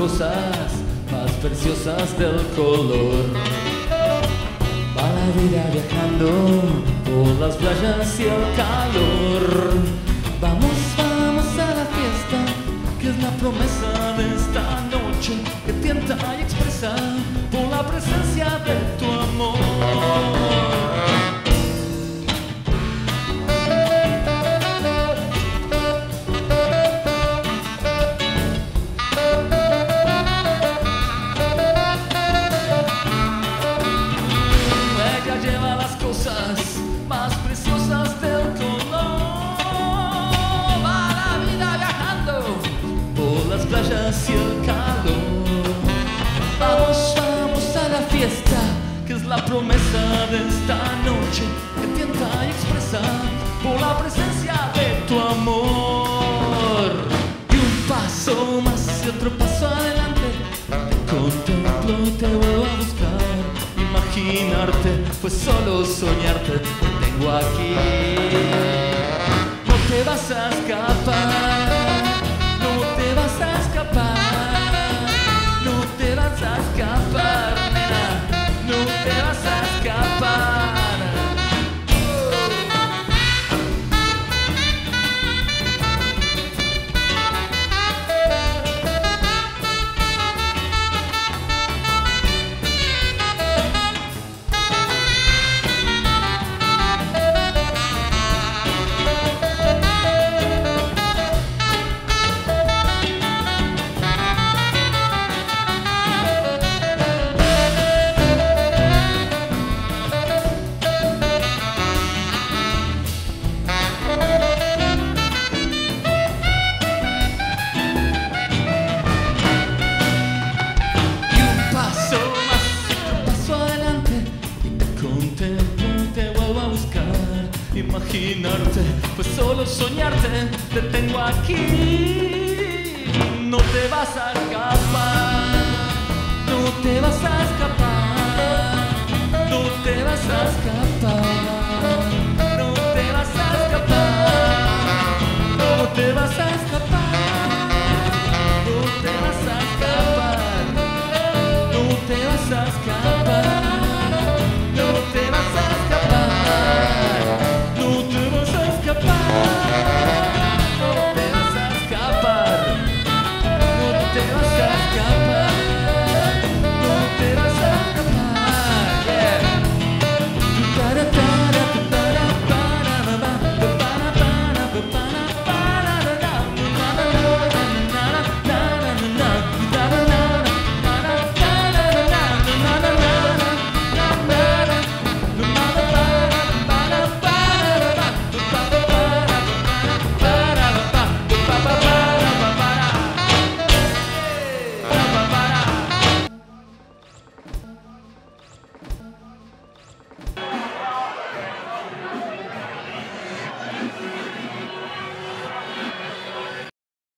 cosas más preciosas del color. Va la vida viajando por las playas y el calor. Vamos, vamos a la fiesta, que es la promesa de esta noche que tienta y expresa por la presencia de tu amor. La promesa de esta noche que tienta y expresa por la presencia de tu amor. Y un paso más y otro paso adelante. Te contemplo, te vuelvo a buscar. Imaginarte, pues solo soñarte te tengo aquí. No te vas a escapar, Imaginarte, pues solo soñarte Te tengo aquí. No te vas a escapar No te vas a escapar No te vas a escapar